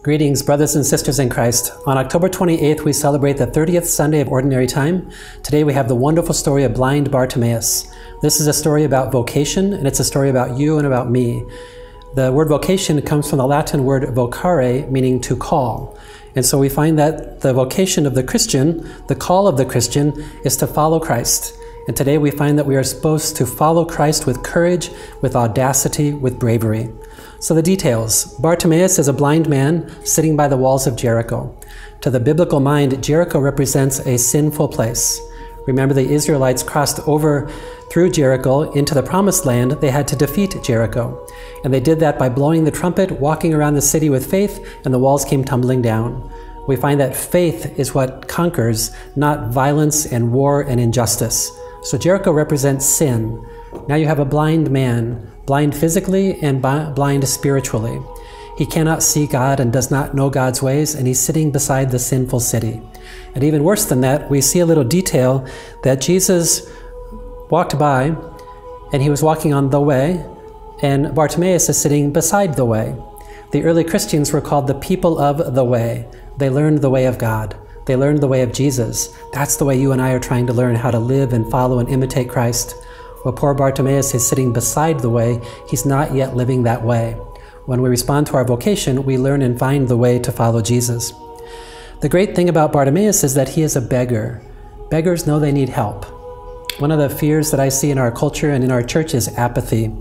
Greetings, brothers and sisters in Christ. On October 28th, we celebrate the 30th Sunday of Ordinary Time. Today, we have the wonderful story of blind Bartimaeus. This is a story about vocation, and it's a story about you and about me. The word vocation comes from the Latin word vocare, meaning to call. And so we find that the vocation of the Christian, the call of the Christian, is to follow Christ. And today we find that we are supposed to follow Christ with courage, with audacity, with bravery. So the details Bartimaeus is a blind man sitting by the walls of Jericho. To the biblical mind, Jericho represents a sinful place. Remember, the Israelites crossed over through Jericho into the promised land. They had to defeat Jericho. And they did that by blowing the trumpet, walking around the city with faith, and the walls came tumbling down. We find that faith is what conquers, not violence and war and injustice. So Jericho represents sin. Now you have a blind man, blind physically and blind spiritually. He cannot see God and does not know God's ways, and he's sitting beside the sinful city. And even worse than that, we see a little detail that Jesus walked by and he was walking on the way, and Bartimaeus is sitting beside the way. The early Christians were called the people of the way. They learned the way of God. They learned the way of Jesus. That's the way you and I are trying to learn how to live and follow and imitate Christ. While poor Bartimaeus is sitting beside the way, he's not yet living that way. When we respond to our vocation, we learn and find the way to follow Jesus. The great thing about Bartimaeus is that he is a beggar. Beggars know they need help. One of the fears that I see in our culture and in our church is apathy,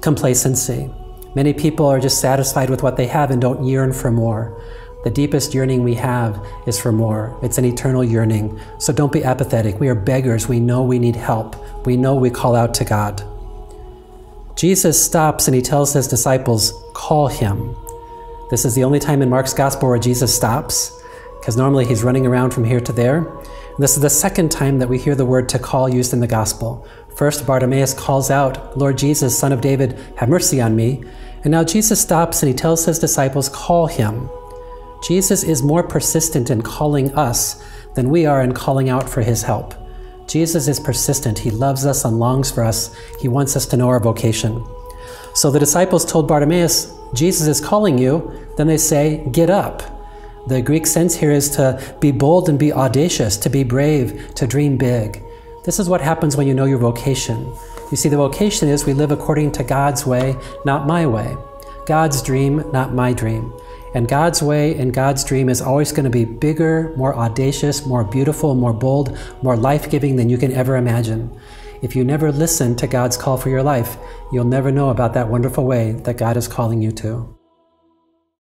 complacency. Many people are just satisfied with what they have and don't yearn for more. The deepest yearning we have is for more. It's an eternal yearning. So don't be apathetic. We are beggars. We know we need help. We know we call out to God. Jesus stops and he tells his disciples, Call him. This is the only time in Mark's gospel where Jesus stops, because normally he's running around from here to there. And this is the second time that we hear the word to call used in the gospel. First, Bartimaeus calls out, Lord Jesus, son of David, have mercy on me. And now Jesus stops and he tells his disciples, Call him. Jesus is more persistent in calling us than we are in calling out for his help. Jesus is persistent. He loves us and longs for us. He wants us to know our vocation. So the disciples told Bartimaeus, Jesus is calling you. Then they say, Get up. The Greek sense here is to be bold and be audacious, to be brave, to dream big. This is what happens when you know your vocation. You see, the vocation is we live according to God's way, not my way. God's dream, not my dream. And God's way and God's dream is always going to be bigger, more audacious, more beautiful, more bold, more life giving than you can ever imagine. If you never listen to God's call for your life, you'll never know about that wonderful way that God is calling you to.